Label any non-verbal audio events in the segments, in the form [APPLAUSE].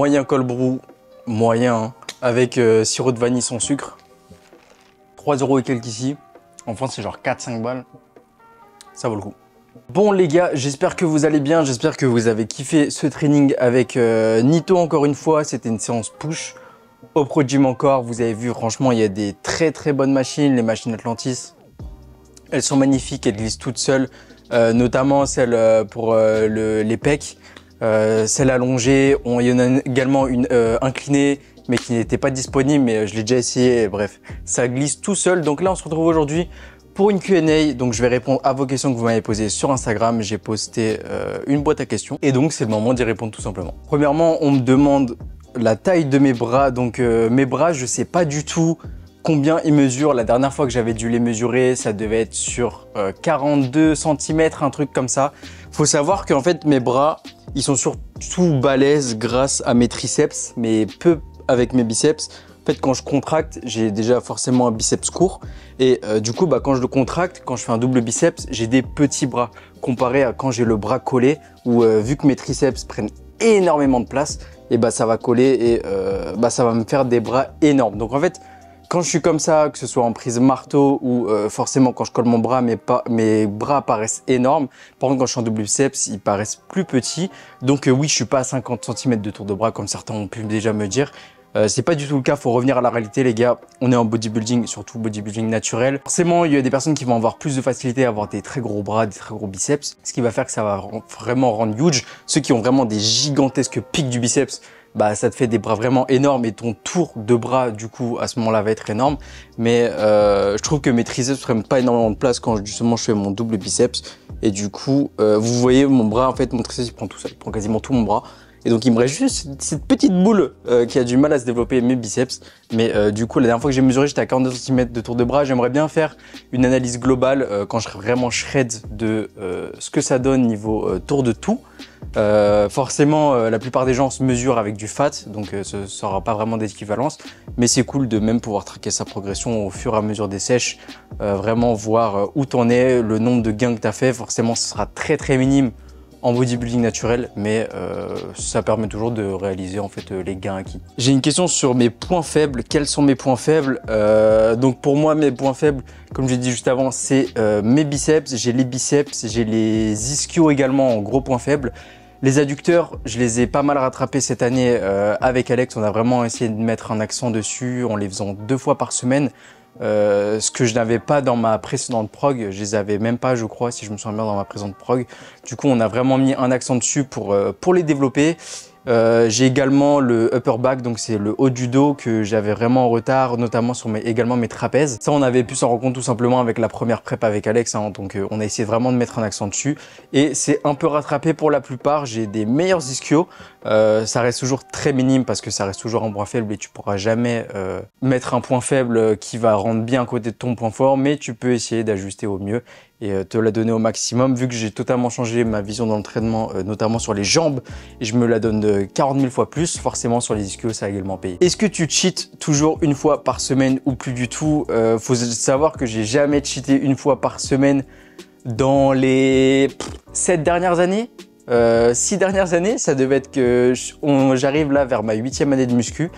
Moyen col brou, moyen, hein, avec euh, sirop de vanille sans sucre. 3 euros et quelques ici. En France, c'est genre 4-5 balles. Ça vaut le coup. Bon les gars, j'espère que vous allez bien, j'espère que vous avez kiffé ce training avec euh, Nito encore une fois. C'était une séance push au Pro Gym encore. Vous avez vu, franchement, il y a des très très bonnes machines, les machines Atlantis. Elles sont magnifiques, elles glissent toutes seules, euh, notamment celle pour le- les pecs, euh, celle allongée. On, il y en a également une euh, inclinée, mais qui n'était pas disponible, mais euh, je l'ai déjà essayé. bref, ça glisse tout seul. Donc là, on se retrouve aujourd'hui pour une Q&A. Donc je vais répondre à vos questions que vous m'avez posées sur Instagram. J'ai posté une boîte à questions et donc c'est le moment d'y répondre tout simplement. Premièrement, on me demande la taille de mes bras. Donc mes bras, je sais pas du tout combien ils mesurent. La dernière fois que j'avais dû les mesurer, ça devait être sur euh, 42 cm, un truc comme ça. Faut savoir qu'en fait mes bras, ils sont surtout balèzes grâce à mes triceps, mais peu avec mes biceps. En fait, quand je contracte, j'ai déjà forcément un biceps court. Et euh, du coup, bah, quand je le contracte, quand je fais un double biceps, j'ai des petits bras. Comparé à quand j'ai le bras collé, où euh, vu que mes triceps prennent énormément de place, et bah ça va coller et euh, bah, ça va me faire des bras énormes. Donc en fait, quand je suis comme ça, que ce soit en prise marteau ou euh, forcément quand je colle mon bras, mes, bras paraissent énormes. Par contre, quand je suis en double biceps, ils paraissent plus petits. Donc euh, oui, je suis pas à 50 cm de tour de bras comme certains ont pu déjà me dire. Euh, c'est pas du tout le cas, faut revenir à la réalité les gars. On est en bodybuilding, surtout bodybuilding naturel. Forcément, il y a des personnes qui vont avoir plus de facilité à avoir des très gros bras, des très gros biceps, ce qui va faire que ça va vraiment rendre huge. Ceux qui ont vraiment des gigantesques pics du biceps, bah ça te fait des bras vraiment énormes et ton tour de bras du coup à ce moment-là va être énorme. Mais euh, je trouve que mes triceps prennent pas énormément de place quand justement je fais mon double biceps et du coup euh, vous voyez mon bras en fait mon triceps il prend tout ça, il prend quasiment tout mon bras. Et donc il me reste juste cette- petite boule euh, qui a du mal à se développer mes biceps. Mais euh, du coup la dernière fois que j'ai mesuré j'étais à 42 cm de tour de bras. J'aimerais bien faire une analyse globale euh, quand je serai vraiment shred de euh, ce que ça donne niveau euh, tour de tout. Euh, forcément, euh, la plupart des gens se mesurent avec du fat, donc euh, ce sera pas vraiment d'équivalence. Mais c'est cool de même pouvoir traquer sa progression au fur et à mesure des sèches, euh, vraiment voir où t'en es, le nombre de gains que t'as fait. Forcément, ce sera très très minime en bodybuilding naturel, mais ça permet toujours de réaliser en fait les gains acquis. J'ai une question sur mes points faibles. Quels sont mes points faibles? Donc pour moi, mes points faibles, comme j'ai dit juste avant, c'est mes biceps. J'ai les biceps, j'ai les ischios également en gros points faibles. Les adducteurs, je les ai pas mal rattrapés cette année euh, avec Alex. On a vraiment essayé de mettre un accent dessus en les faisant deux fois par semaine. Euh, ce que je n'avais pas dans ma précédente prog, je les avais même pas, je crois, si je me souviens bien, dans ma précédente prog. Du coup, on a vraiment mis un accent dessus pour, euh, pour les développer. Euh, j'ai également le upper back, donc c'est le haut du dos que j'avais vraiment en retard, notamment sur mes, également mes trapèzes. Ça, on avait pu s'en rendre compte tout simplement avec la première prep avec Alex, hein, donc euh, on a essayé vraiment de mettre un accent dessus. Et c'est un peu rattrapé pour la plupart, j'ai des meilleurs ischios. Euh, ça reste toujours très minime parce que ça reste toujours un point faible et tu pourras jamais mettre un point faible qui va rendre bien à côté de ton point fort, mais tu peux essayer d'ajuster au mieux et euh, te la donner au maximum vu que j'ai totalement changé ma vision dans l'entraînement, notamment sur les jambes et je me la donne de 40 000 fois plus, forcément sur les ischios ça a également payé. Est-ce que tu cheats toujours une fois par semaine ou plus du tout? Faut savoir que j'ai jamais cheaté une fois par semaine dans les 7 dernières années euh, six dernières années, ça devait être que j'arrive là vers ma huitième année de muscu,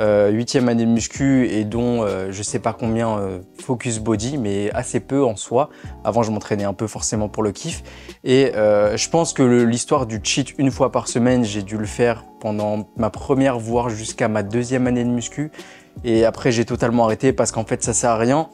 euh, huitième année de muscu et dont euh, je sais pas combien focus body, mais assez peu en soi. Avant, je m'entraînais un peu forcément pour le kiff. Et je pense que l'histoire du cheat une fois par semaine, j'ai dû le faire pendant ma première, voire jusqu'à ma deuxième année de muscu. Et après, j'ai totalement arrêté parce qu'en fait, ça sert à rien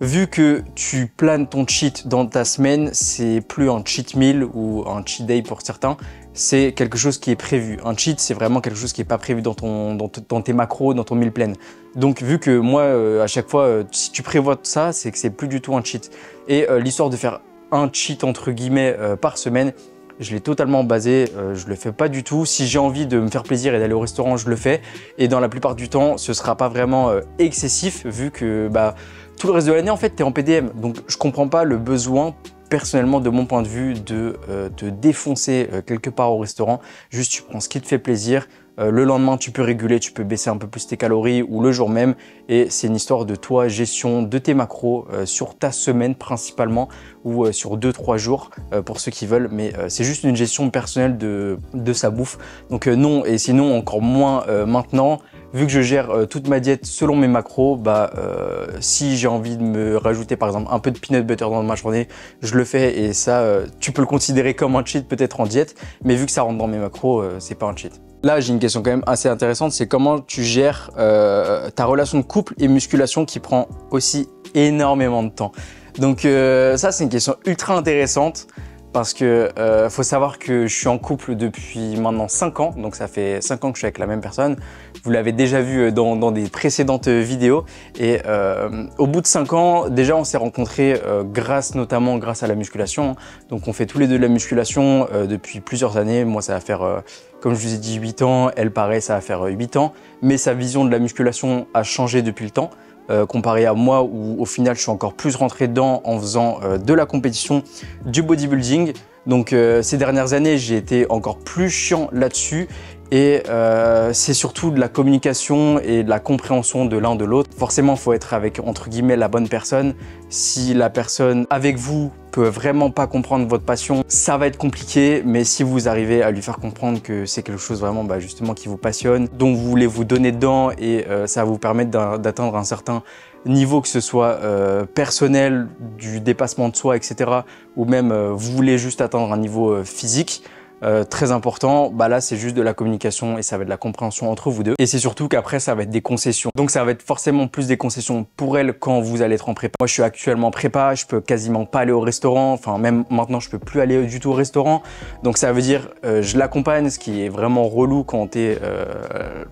vu que tu planes ton cheat dans ta semaine, c'est plus un cheat meal ou un cheat day pour certains, c'est quelque chose qui est prévu. Un cheat, c'est vraiment quelque chose qui n'est pas prévu dans, ton, dans, tes macros, dans ton meal plan. Donc vu que moi, euh, à chaque fois, euh, si tu prévois ça, c'est que c'est plus du tout un cheat. Et euh, l'histoire de faire un cheat entre guillemets par semaine, je l'ai totalement basé, je le fais pas du tout. Si j'ai envie de me faire plaisir et d'aller au restaurant, je le fais. Et dans la plupart du temps, ce sera pas vraiment excessif vu que bah tout le reste de l'année, en fait, tu en PDM. Donc, je comprends pas le besoin personnellement de mon point de vue de euh, te défoncer euh, quelque part au restaurant. Juste tu prends ce qui te fait plaisir. Euh, le lendemain tu peux réguler, tu peux baisser un peu plus tes calories ou le jour même. Et c'est une histoire de toi, gestion de tes macros sur ta semaine principalement ou sur 2-3 jours pour ceux qui veulent. Mais c'est juste une gestion personnelle de, de sa bouffe. Donc non, et sinon encore moins maintenant vu que je gère euh, toute ma diète selon mes macros, bah, euh, si j'ai envie de me rajouter par exemple un peu de peanut butter dans ma journée, je le fais et ça, euh, tu peux le considérer comme un cheat peut-être en diète, mais vu que ça rentre dans mes macros, c'est pas un cheat. Là, j'ai une question quand même assez intéressante, c'est comment tu gères ta relation de couple et musculation qui prend aussi énormément de temps. Donc ça, c'est une question ultra intéressante parce que euh, faut savoir que je suis en couple depuis maintenant 5 ans, donc ça fait 5 ans que je suis avec la même personne. Vous l'avez déjà vu euh, dans, des précédentes vidéos. Et euh, au bout de 5 ans, déjà on s'est rencontrés euh, grâce notamment grâce à la musculation. Donc on fait tous les deux de la musculation euh, depuis plusieurs années. Moi ça va faire, euh, comme je vous ai dit, 8 ans. Elle pareil, ça va faire 8 ans. Mais sa vision de la musculation a changé depuis le temps. Euh, comparé à moi où au final je suis encore plus rentré dedans en faisant euh, de la compétition, du bodybuilding. Donc euh, ces dernières années j'ai été encore plus chiant là-dessus et euh, c'est surtout de la communication et de la compréhension de l'un de l'autre. Forcément, il faut être avec, entre guillemets, la bonne personne. Si la personne avec vous peut vraiment pas comprendre votre passion, ça va être compliqué. Mais si vous arrivez à lui faire comprendre que c'est quelque chose vraiment, bah, justement, qui vous passionne, dont vous voulez vous donner dedans et euh, ça va vous permettre d'atteindre un certain niveau, que ce soit euh, personnel, du dépassement de soi, etc. Ou même vous voulez juste atteindre un niveau physique, euh, très important, bah là c'est juste de la communication et ça va être de la compréhension entre vous deux. Et c'est surtout qu'après ça va être des concessions. Donc ça va être forcément plus des concessions pour elle quand vous allez être en prépa. Moi je suis actuellement prépa, je peux quasiment pas aller au restaurant, enfin même maintenant je peux plus aller du tout au restaurant. Donc ça veut dire euh, je l'accompagne, ce qui est vraiment relou quand t'es euh,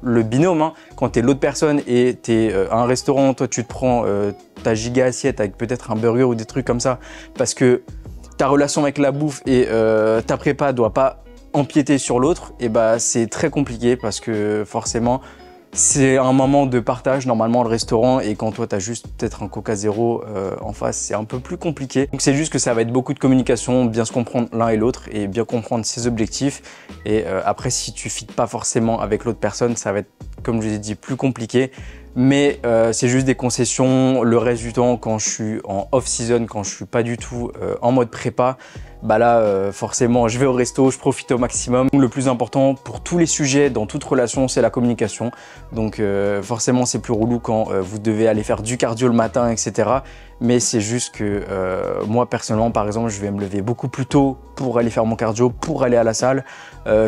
le binôme, hein. quand t'es l'autre personne et t'es à un restaurant, toi tu te prends ta giga assiette avec peut-être un burger ou des trucs comme ça parce que ta relation avec la bouffe et euh, ta prépa doit pas empiéter sur l'autre, et bah c'est très compliqué parce que forcément c'est un moment de partage normalement le restaurant et quand toi tu as juste peut-être un Coca Zéro euh, en face c'est un peu plus compliqué. Donc c'est juste que ça va être beaucoup de communication, bien se comprendre l'un et l'autre et bien comprendre ses objectifs et euh, après si tu fites pas forcément avec l'autre personne ça va être comme je vous ai dit plus compliqué mais euh, c'est juste des concessions. Le reste du temps, quand je suis en off-season, quand je suis pas du tout euh, en mode prépa, bah là, euh, forcément, je vais au resto, je profite au maximum. Le plus important pour tous les sujets, dans toute relation, c'est la communication. Donc forcément, c'est plus relou quand vous devez aller faire du cardio le matin, etc. Mais c'est juste que moi, personnellement, par exemple, je vais me lever beaucoup plus tôt pour aller faire mon cardio, pour aller à la salle,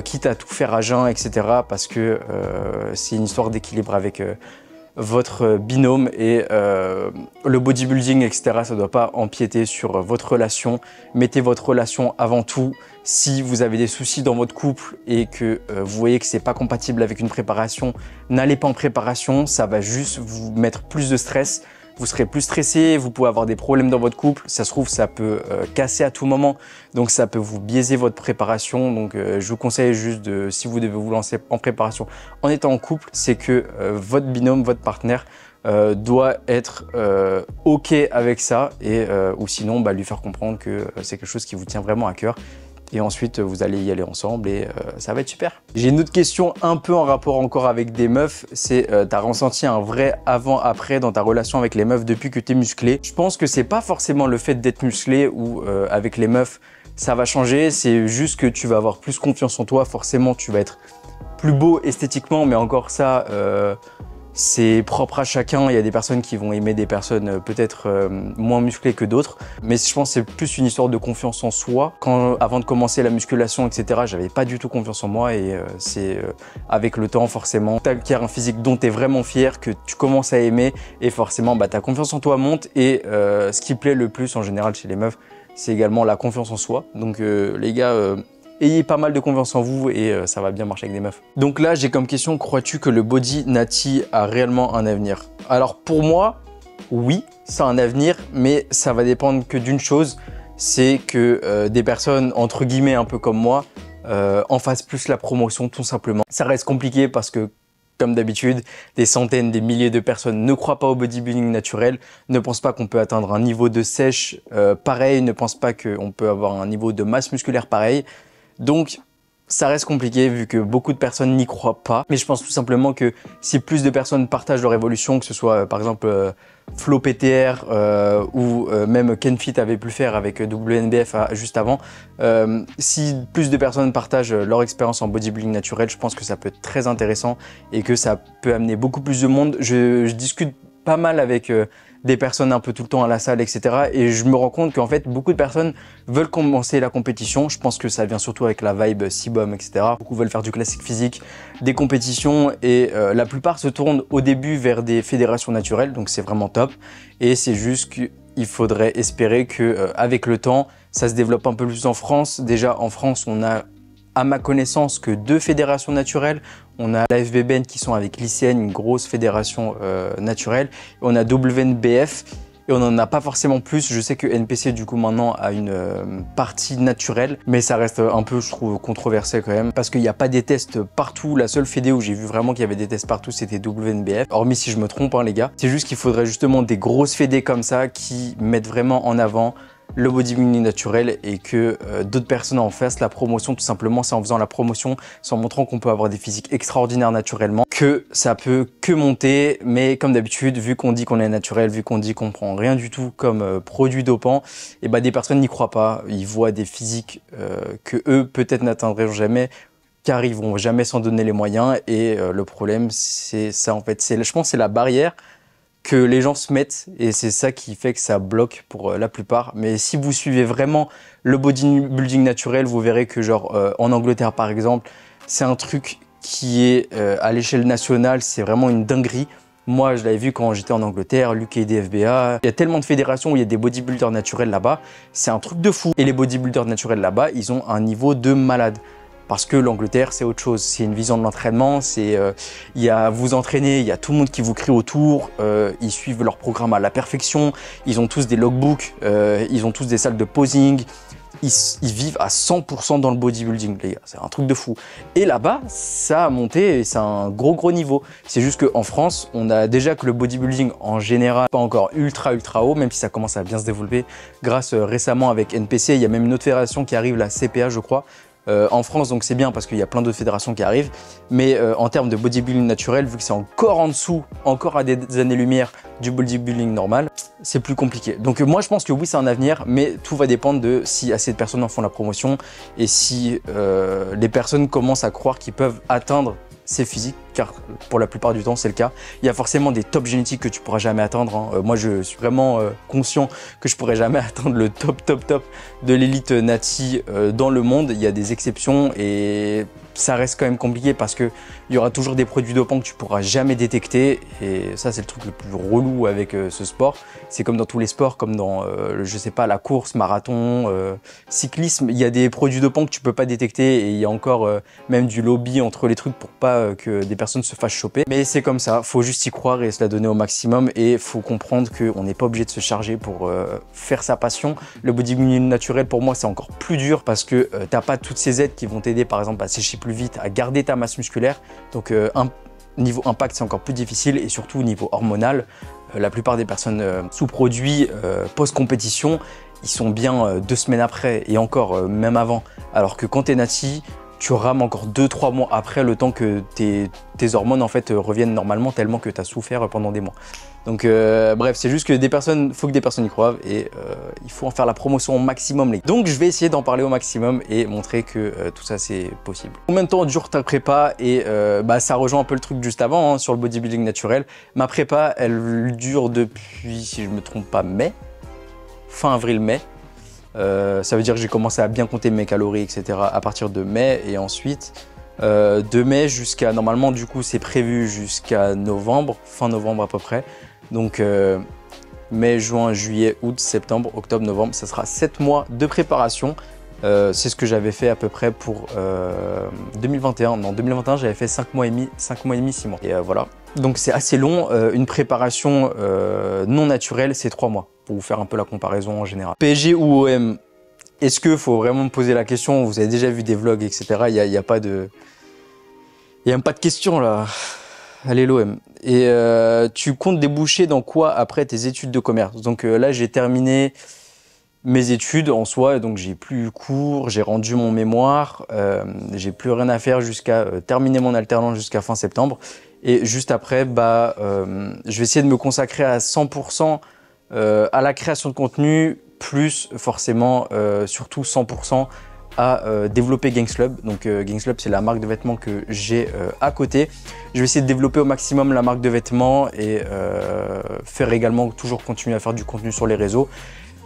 quitte à tout faire à jeun, etc. Parce que c'est une histoire d'équilibre avec votre binôme et euh, le bodybuilding, etc. Ça ne doit pas empiéter sur votre relation. Mettez votre relation avant tout. Si vous avez des soucis dans votre couple et que euh, vous voyez que c'est pas compatible avec une préparation, n'allez pas en préparation. Ça va juste vous mettre plus de stress vous serez plus stressé, vous pouvez avoir des problèmes dans votre couple, ça se trouve ça peut euh, casser à tout moment, donc ça peut vous biaiser votre préparation. Donc euh, je vous conseille juste de, si vous devez vous lancer en préparation en étant en couple, c'est que euh, votre binôme, votre partenaire doit être ok avec ça et ou sinon bah, lui faire comprendre que c'est quelque chose qui vous tient vraiment à cœur et ensuite, vous allez y aller ensemble et euh, ça va être super. J'ai une autre question un peu en rapport encore avec des meufs. C'est, euh, t'as ressenti un vrai avant-après dans ta relation avec les meufs depuis que t'es musclé? Je pense que c'est pas forcément le fait d'être musclé ou euh, avec les meufs, ça va changer. C'est juste que tu vas avoir plus confiance en toi. Forcément, tu vas être plus beau esthétiquement, mais encore ça, c'est propre à chacun. Il y a des personnes qui vont aimer des personnes euh, peut-être euh, moins musclées que d'autres. Mais je pense que c'est plus une histoire de confiance en soi. Quand, avant de commencer la musculation, etc., j'avais pas du tout confiance en moi. Et euh, c'est avec le temps, forcément, tu acquiers un physique dont tu es vraiment fier, que tu commences à aimer. Et forcément, bah, ta confiance en toi monte. Et ce qui plaît le plus en général chez les meufs, c'est également la confiance en soi. Donc les gars, ayez pas mal de confiance en vous et euh, ça va bien marcher avec des meufs. Donc là, j'ai comme question, crois-tu que le body nati a réellement un avenir? Alors pour moi, oui, ça a un avenir, mais ça va dépendre que d'une chose, c'est que euh, des personnes, entre guillemets, un peu comme moi, euh, en fassent plus la promotion, tout simplement. Ça reste compliqué parce que comme d'habitude, des centaines, des milliers de personnes ne croient pas au bodybuilding naturel, ne pensent pas qu'on peut atteindre un niveau de sèche pareil, ne pensent pas qu'on peut avoir un niveau de masse musculaire pareil. Donc, ça reste compliqué vu que beaucoup de personnes n'y croient pas. Mais je pense tout simplement que si plus de personnes partagent leur évolution, que ce soit euh, par exemple euh, Flo PTR euh, ou même KenFit avait pu faire avec WNBF juste avant, si plus de personnes partagent leur expérience en bodybuilding naturel, je pense que ça peut être très intéressant et que ça peut amener beaucoup plus de monde. Je discute pas mal avec des personnes un peu tout le temps à la salle, etc. Et je me rends compte qu'en fait, beaucoup de personnes veulent commencer la compétition. Je pense que ça vient surtout avec la vibe Sibum, etc. Beaucoup veulent faire du classique physique, des compétitions, et euh, la plupart se tournent au début vers des fédérations naturelles, donc c'est vraiment top. Et c'est juste qu'il faudrait espérer que, euh, avec le temps, ça se développe un peu plus en France. Déjà, en France, on a à ma connaissance que deux fédérations naturelles. On a la FBBN qui sont avec l'ICN, une grosse fédération euh, naturelle. on a WNBF et on n'en a pas forcément plus. Je sais que NPC du coup maintenant a une euh, partie naturelle, mais ça reste un peu, je trouve, controversé quand même, parce qu'il n'y a pas des tests partout. La seule fédé où j'ai vu vraiment qu'il y avait des tests partout, c'était WNBF. Hormis si je me trompe, hein, les gars. C'est juste qu'il faudrait justement des grosses fédés comme ça qui mettent vraiment en avant le bodybuilding naturel et que euh, d'autres personnes en fassent la promotion tout simplement c'est en faisant la promotion c'est en montrant qu'on peut avoir des physiques extraordinaires naturellement que ça peut que monter. Mais comme d'habitude vu qu'on dit qu'on est naturel vu qu'on dit qu'on prend rien du tout comme euh, produit dopant et eh ben, des personnes n'y croient pas. Ils voient des physiques euh, que eux peut-être n'atteindraient jamais car ils vont jamais s'en donner les moyens. Et le problème c'est ça en fait. C'est je pense c'est la barrière que les gens se mettent et c'est ça qui fait que ça bloque pour euh, la plupart. Mais si vous suivez vraiment le bodybuilding naturel, vous verrez que genre euh, en Angleterre par exemple, c'est un truc qui est euh, à l'échelle nationale, c'est vraiment une dinguerie. Moi, je l'avais vu quand j'étais en Angleterre, l'UKDFBA. Il y a tellement de fédérations où il y a des bodybuilders naturels là-bas. C'est un truc de fou. Et les bodybuilders naturels là-bas, ils ont un niveau de malade parce que l'Angleterre c'est autre chose, c'est une vision de l'entraînement, c'est euh, il y a vous entraîner, il y a tout le monde qui vous crie autour, euh, ils suivent leur programme à la perfection, ils ont tous des logbooks, euh, ils ont tous des salles de posing, ils, vivent à 100% dans le bodybuilding les gars, c'est un truc de fou. Et là-bas, ça a monté et c'est un gros gros niveau. C'est juste qu'en France, on a déjà que le bodybuilding en général pas encore ultra ultra haut, même si ça commence à bien se développer. Grâce récemment avec NPC, il y a même une autre fédération qui arrive, la CPA je crois, euh, en France, donc c'est bien parce qu'il y a plein d'autres fédérations qui arrivent. Mais euh, en termes de bodybuilding naturel, vu que c'est encore en dessous, encore à des années-lumière du bodybuilding normal, c'est plus compliqué. Donc moi, je pense que oui, c'est un avenir, mais tout va dépendre de si assez de personnes en font la promotion et si euh, les personnes commencent à croire qu'ils peuvent atteindre c'est physique, car pour la plupart du temps, c'est le cas. Il y a forcément des top génétiques que tu pourras jamais atteindre. Hein. Euh, moi, je suis vraiment euh, conscient que je pourrais jamais [LAUGHS] atteindre le top, top, top de l'élite nati euh, dans le monde. Il y a des exceptions et ça reste quand même compliqué parce que il y aura toujours des produits dopants que tu pourras jamais détecter et ça c'est le truc le plus relou avec euh, ce sport. C'est comme dans tous les sports, comme dans euh, je sais pas la course, marathon, euh, cyclisme, il y a des produits dopants que tu peux pas détecter et il y a encore même du lobby entre les trucs pour pas que des personnes se fassent choper. Mais c'est comme ça, faut juste y croire et se la donner au maximum et faut comprendre qu'on n'est pas obligé de se charger pour faire sa passion. Le bodybuilding naturel pour moi c'est encore plus dur parce que t'as pas toutes ces aides qui vont t'aider par exemple à sécher plus vite, à garder ta masse musculaire. Donc euh, niveau impact, c'est encore plus difficile et surtout au niveau hormonal, euh, la plupart des personnes euh, sous produits post-compétition, ils sont bien deux semaines après et encore même avant. Alors que quand tu es nati, tu rames encore 2-3 mois après le temps que tes, hormones en fait reviennent normalement tellement que tu as souffert pendant des mois. Donc euh, bref, c'est juste que des personnes, faut que des personnes y croient et euh, il faut en faire la promotion au maximum. Les... Donc je vais essayer d'en parler au maximum et montrer que euh, tout ça c'est possible. Combien de temps dure ta prépa Et bah ça rejoint un peu le truc juste avant hein, sur le bodybuilding naturel. Ma prépa, elle dure depuis, si je me trompe pas, mai, fin avril-mai. ça veut dire que j'ai commencé à bien compter mes calories, etc. à partir de mai et ensuite de mai jusqu'à normalement du coup c'est prévu jusqu'à novembre, fin novembre à peu près. Donc euh, mai, juin, juillet, août, septembre, octobre, novembre, ça sera 7 mois de préparation. Euh, c'est ce que j'avais fait à peu près pour 2021. Euh, non, 2021, j'avais fait 5 mois et demi, 5 mois et demi, 6 mois. Et voilà. Donc c'est assez long. une préparation non naturelle, c'est 3 mois, pour vous faire un peu la comparaison en général. PSG ou OM Est-ce qu'il faut vraiment me poser la question? Vous avez déjà vu des vlogs, etc. Il n'y a, a, pas de... Il n'y a même pas de question là. Allez l'OM. Et euh, tu comptes déboucher dans quoi après tes études de commerce? Donc euh, là, j'ai terminé mes études en soi, donc j'ai plus cours, j'ai rendu mon mémoire, euh, j'ai plus rien à faire jusqu'à terminer mon alternance jusqu'à fin septembre. Et juste après, bah, je vais essayer de me consacrer à 100% à la création de contenu, plus forcément, surtout 100% à euh, développer Gangs Club. Donc euh, Gangs Club, c'est la marque de vêtements que j'ai euh, à côté. Je vais essayer de développer au maximum la marque de vêtements et faire également toujours continuer à faire du contenu sur les réseaux.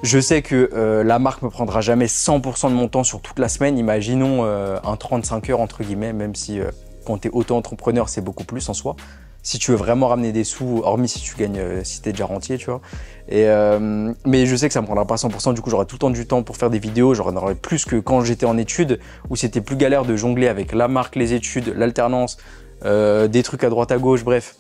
Je sais que la marque me prendra jamais 100% de mon temps sur toute la semaine. Imaginons un 35 heures entre guillemets, même si quand tu es auto-entrepreneur, c'est beaucoup plus en soi si tu veux vraiment ramener des sous, hormis si tu gagnes, euh, si t'es déjà rentier, tu vois. Euh, mais je sais que ça me prendra pas 100%, du coup j'aurai tout le temps du temps pour faire des vidéos, j'en aurai plus que quand j'étais en études, où c'était plus galère de jongler avec la marque, les études, l'alternance, euh, des trucs à droite à gauche, bref.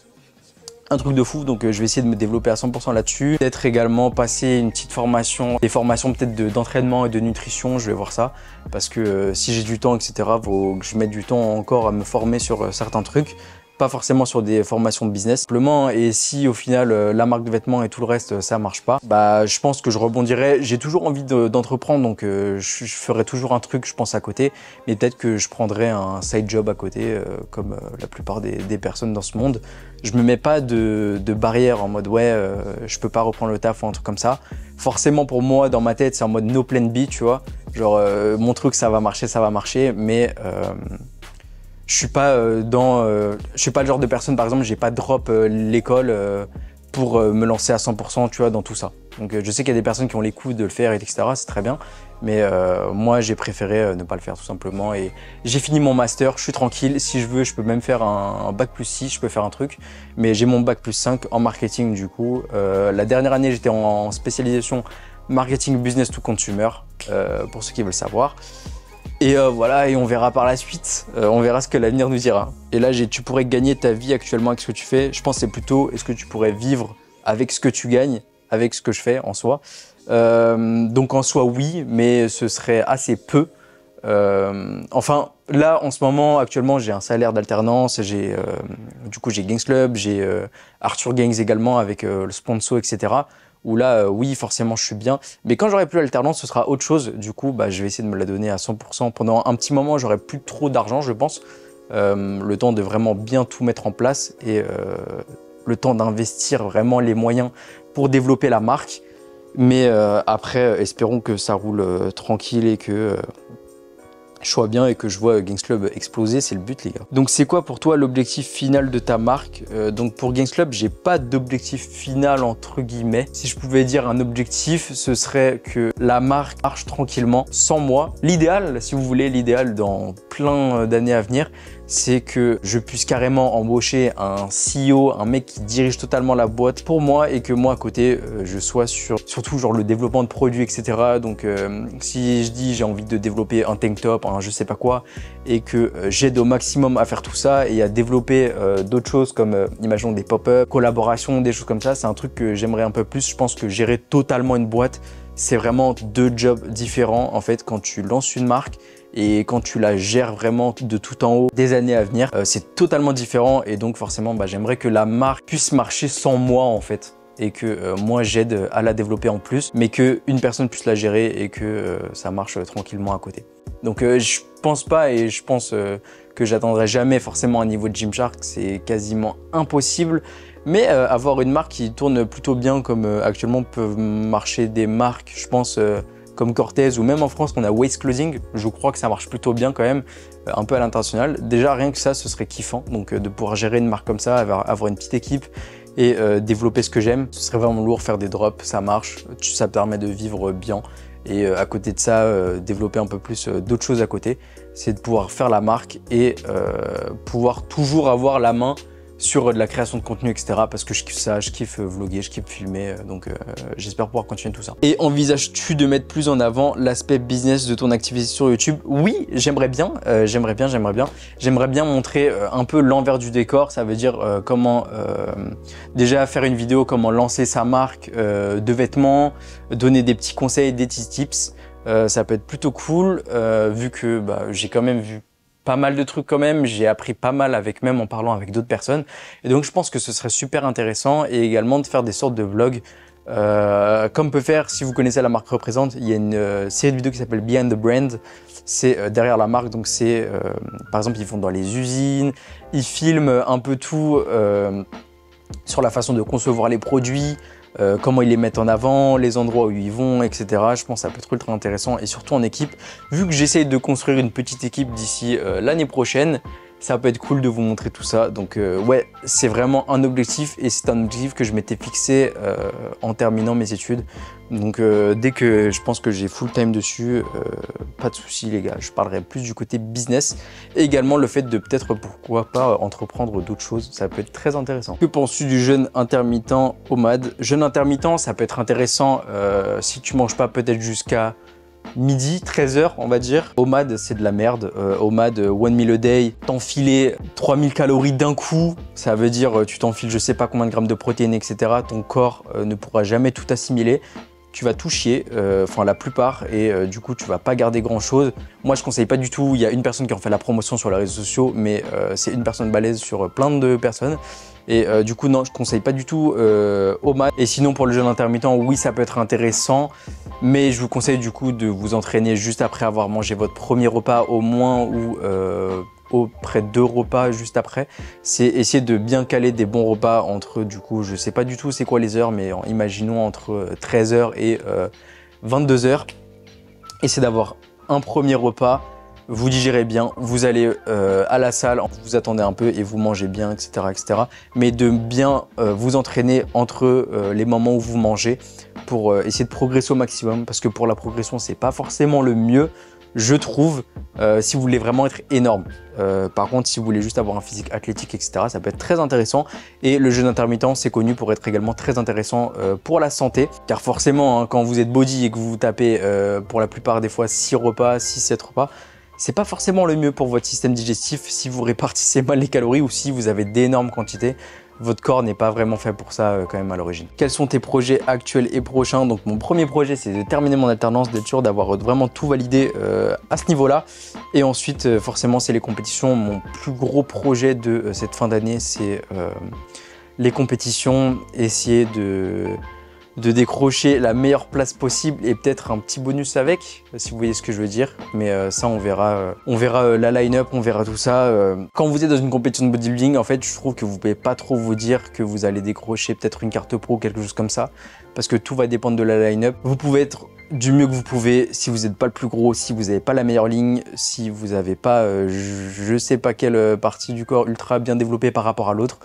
Un truc de fou, donc je vais essayer de me développer à 100% là-dessus. Peut-être également passer une petite formation, des formations peut-être d'entraînement et de nutrition, je vais voir ça. Parce que si j'ai du temps, etc., faut que je mette du temps encore à me former sur certains trucs pas forcément sur des formations de business. Simplement, et si au final euh, la marque de vêtements et tout le reste ça marche pas, bah je pense que je rebondirai. J'ai toujours envie d'entreprendre, donc euh, je, ferai toujours un truc, je pense à côté, mais peut-être que je prendrai un side job à côté, euh, comme la plupart des, personnes dans ce monde. Je me mets pas de barrière en mode ouais, je peux pas reprendre le taf ou un truc comme ça. Forcément pour moi dans ma tête c'est en mode no plan B, tu vois. Genre mon truc ça va marcher, ça va marcher, mais je suis pas euh, euh, suis pas le genre de personne, par exemple, j'ai pas drop euh, l'école pour me lancer à 100%, tu vois, dans tout ça. Donc je sais qu'il y a des personnes qui ont les coups de le faire, etc. C'est très bien. Mais moi, j'ai préféré ne pas le faire tout simplement. Et j'ai fini mon master, je suis tranquille. Si je veux, je peux même faire un, bac plus 6, je peux faire un truc. Mais j'ai mon bac plus 5 en marketing du coup. la dernière année, j'étais en spécialisation marketing business to consumer, pour ceux qui veulent savoir. Et euh, voilà, et on verra par la suite, euh, on verra ce que l'avenir nous dira. Et là, tu pourrais gagner ta vie actuellement avec ce que tu fais. Je pense c'est plutôt, est-ce que tu pourrais vivre avec ce que tu gagnes, avec ce que je fais en soi? Euh, donc en soi, oui, mais ce serait assez peu. enfin, là, en ce moment, actuellement, j'ai un salaire d'alternance, j'ai, du coup, j'ai Gangs Club, j'ai Arthur Gangs également avec le sponsor, etc où là, euh, oui, forcément, je suis bien. Mais quand j'aurai plus l'alternance, ce sera autre chose. Du coup, bah, je vais essayer de me la donner à 100%. Pendant un petit moment, j'aurai plus trop d'argent, je pense. Euh, le temps de vraiment bien tout mettre en place et euh, le temps d'investir vraiment les moyens pour développer la marque. Mais après, espérons que ça roule tranquille et que je sois bien et que je vois Gangs Club exploser, c'est le but les gars. Donc c'est quoi pour toi l'objectif final de ta marque? Euh, Donc pour Gangs Club, j'ai pas d'objectif final entre guillemets. Si je pouvais dire un objectif, ce serait que la marque marche tranquillement sans moi. L'idéal, si vous voulez, l'idéal dans plein d'années à venir, c'est que je puisse carrément embaucher un CEO, un mec qui dirige totalement la boîte pour moi et que moi à côté, euh, je sois sur surtout genre le développement de produits, etc. Donc euh, si je dis j'ai envie de développer un tank top, un je sais pas quoi, et que euh, j'aide au maximum à faire tout ça et à développer d'autres choses comme, imaginons des pop-up, collaborations, des choses comme ça, c'est un truc que j'aimerais un peu plus. Je pense que gérer totalement une boîte, c'est vraiment deux jobs différents en fait quand tu lances une marque et quand tu la gères vraiment de tout en haut des années à venir, euh, c'est totalement différent et donc forcément bah, j'aimerais que la marque puisse marcher sans moi en fait et que euh, moi j'aide à la développer en plus, mais que une personne puisse la gérer et que euh, ça marche tranquillement à côté. Donc je pense pas et je pense que j'atteindrai jamais forcément un niveau de Gymshark, c'est quasiment impossible. Mais avoir une marque qui tourne plutôt bien comme actuellement peuvent marcher des marques, je pense comme Cortez ou même en France on a Waste Closing, je crois que ça marche plutôt bien quand même, euh, un peu à l'international. Déjà rien que ça ce serait kiffant, donc euh, de pouvoir gérer une marque comme ça, avoir, une petite équipe et euh, développer ce que j'aime, ce serait vraiment lourd, faire des drops, ça marche, ça permet de vivre bien. Et à côté de ça, développer un peu plus d'autres choses à côté, c'est de pouvoir faire la marque et pouvoir toujours avoir la main sur euh, de la création de contenu, etc. Parce que je kiffe ça, je kiffe euh, vlogger, je kiffe filmer, euh, donc j'espère pouvoir continuer tout ça. Et envisages-tu de mettre plus en avant l'aspect business de ton activité sur YouTube? Oui, j'aimerais bien, j'aimerais bien, j'aimerais bien. J'aimerais bien montrer un peu l'envers du décor, ça veut dire comment déjà faire une vidéo, comment lancer sa marque de vêtements, donner des petits conseils, des petits tips. Ça peut être plutôt cool, vu que bah, j'ai quand même vu pas mal de trucs quand même, j'ai appris pas mal avec même en parlant avec d'autres personnes. Et donc je pense que ce serait super intéressant et également de faire des sortes de vlogs. Euh, comme peut faire, si vous connaissez la marque représente, il y a une euh, série de vidéos qui s'appelle Behind the Brand. C'est euh, derrière la marque, donc c'est par exemple ils vont dans les usines, ils filment un peu tout sur la façon de concevoir les produits, euh, comment ils les mettent en avant, les endroits où ils vont, etc. Je pense que ça peut être ultra intéressant et surtout en équipe. Vu que j'essaye de construire une petite équipe d'ici euh, l'année prochaine, ça peut être cool de vous montrer tout ça. Donc euh, ouais, c'est vraiment un objectif et c'est un objectif que je m'étais fixé euh, en terminant mes études. Donc euh, dès que je pense que j'ai full time dessus, pas de souci les gars. Je parlerai plus du côté business et également le fait de peut-être pourquoi pas entreprendre d'autres choses. Ça peut être très intéressant. Que penses-tu du jeûne intermittent OMAD? Jeûne intermittent, ça peut être intéressant si tu manges pas peut-être jusqu'à midi, 13h on va dire. OMAD c'est de la merde. Euh, OMAD, euh, one meal a day, t'enfiler 3000 calories d'un coup, ça veut dire euh, tu t'enfiles je sais pas combien de grammes de protéines, etc. Ton corps euh, ne pourra jamais tout assimiler. Tu vas tout chier, euh, enfin la plupart, et euh, du coup tu vas pas garder grand chose. Moi je conseille pas du tout, il y a une personne qui en fait la promotion sur les réseaux sociaux, mais euh, c'est une personne balèze sur euh, plein de personnes. Et euh, du coup, non, je conseille pas du tout euh, OMAD. Et sinon, pour le jeûne intermittent, oui, ça peut être intéressant. Mais je vous conseille du coup de vous entraîner juste après avoir mangé votre premier repas au moins ou euh, auprès de deux repas juste après. C'est essayer de bien caler des bons repas entre du coup, je sais pas du tout c'est quoi les heures, mais imaginons entre 13h et euh, 22h. Essayez d'avoir un premier repas vous digérez bien, vous allez euh, à la salle, vous attendez un peu et vous mangez bien, etc. etc. mais de bien euh, vous entraîner entre euh, les moments où vous mangez pour essayer de progresser au maximum, parce que pour la progression, c'est pas forcément le mieux, je trouve, si vous voulez vraiment être énorme. Par contre, si vous voulez juste avoir un physique athlétique, etc., ça peut être très intéressant. Et le jeûne intermittent, c'est connu pour être également très intéressant pour la santé, car forcément, hein, quand vous êtes body et que vous vous tapez pour la plupart des fois 6 repas, 6-7 repas, c'est pas forcément le mieux pour votre système digestif si vous répartissez mal les calories ou si vous avez d'énormes quantités. Votre corps n'est pas vraiment fait pour ça euh, quand même à l'origine. Quels sont tes projets actuels et prochains? Donc mon premier projet c'est de terminer mon alternance, d'être sûr d'avoir euh, vraiment tout validé euh, à ce niveau-là. Et ensuite forcément c'est les compétitions. Mon plus gros projet de cette fin d'année c'est les compétitions, essayer de de décrocher la meilleure place possible et peut-être un petit bonus avec, si vous voyez ce que je veux dire. Mais euh, ça, on verra. euh, on verra euh, la line-up, on verra tout ça. Quand vous êtes dans une compétition de bodybuilding, en fait, je trouve que vous pouvez pas trop vous dire que vous allez décrocher peut-être une carte pro ou quelque chose comme ça, parce que tout va dépendre de la line-up. Vous pouvez être du mieux que vous pouvez. Si vous n'êtes pas le plus gros, si vous n'avez pas la meilleure ligne, si vous n'avez pas euh, je sais pas quelle partie du corps ultra bien développée par rapport à l'autre,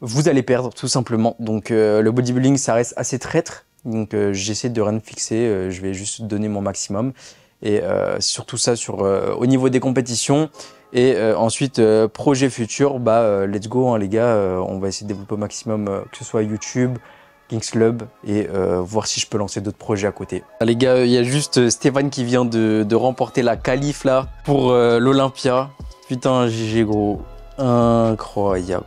vous allez perdre tout simplement. Donc euh, le bodybuilding, ça reste assez traître. Donc j'essaie de rien me fixer, je vais juste donner mon maximum. Et surtout ça sur, au niveau des compétitions. Et ensuite, projet futur, bah let's go hein, les gars, on va essayer de développer au maximum, que ce soit YouTube, Kings Club et euh, voir si je peux lancer d'autres projets à côté. Ah, les gars, il y a juste euh, Stéphane qui vient de, remporter la qualif là pour euh, l'Olympia. Putain, GG gros. Incroyable.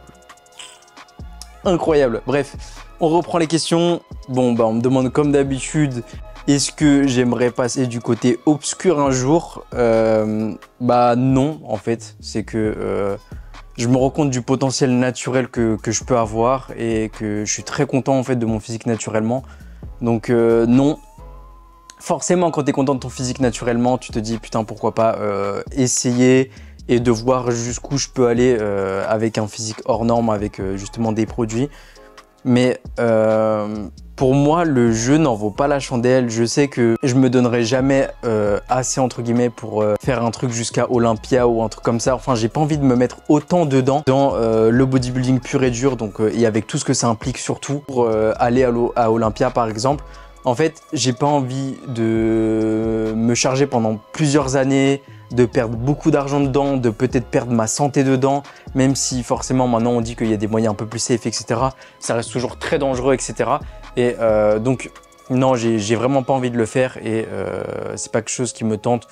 Incroyable. Bref, on reprend les questions. Bon, bah on me demande comme d'habitude, est-ce que j'aimerais passer du côté obscur un jour? Bah non, en fait. C'est que je me rends compte du potentiel naturel que, je peux avoir et que je suis très content en fait de mon physique naturellement. Donc euh, non, forcément quand tu es content de ton physique naturellement, tu te dis putain pourquoi pas euh, essayer et de voir jusqu'où je peux aller euh, avec un physique hors norme, avec justement des produits. Mais pour moi, le jeu n'en vaut pas la chandelle. Je sais que je me donnerai jamais euh, assez, entre guillemets, pour euh, faire un truc jusqu'à Olympia ou un truc comme ça. Enfin, j'ai pas envie de me mettre autant dedans dans euh, le bodybuilding pur et dur, donc, et avec tout ce que ça implique surtout pour aller à, à Olympia, par exemple. En fait, j'ai pas envie de me charger pendant plusieurs années, de perdre beaucoup d'argent dedans, de peut-être perdre ma santé dedans, même si forcément maintenant on dit qu'il y a des moyens un peu plus safe, etc. Ça reste toujours très dangereux, etc. Et euh, donc, non, j'ai vraiment pas envie de le faire et euh, c'est pas quelque chose qui me tente.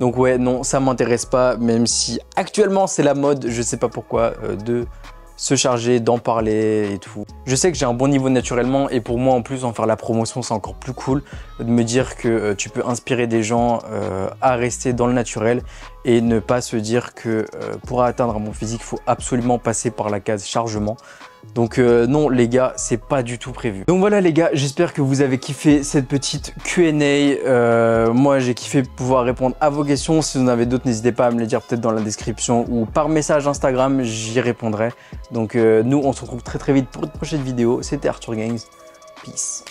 Donc ouais, non, ça m'intéresse pas, même si actuellement c'est la mode, je sais pas pourquoi, euh, de se charger, d'en parler et tout. Je sais que j'ai un bon niveau naturellement et pour moi en plus en faire la promotion c'est encore plus cool de me dire que euh, tu peux inspirer des gens euh, à rester dans le naturel et ne pas se dire que euh, pour atteindre mon physique il faut absolument passer par la case chargement. Donc non les gars, c'est pas du tout prévu. Donc voilà les gars, j'espère que vous avez kiffé cette petite Q&A. moi j'ai kiffé pouvoir répondre à vos questions. Si vous en avez d'autres, n'hésitez pas à me les dire peut-être dans la description ou par message Instagram, j'y répondrai. Donc nous on se retrouve très très vite pour une prochaine vidéo. C'était Arthur Gangs. Peace.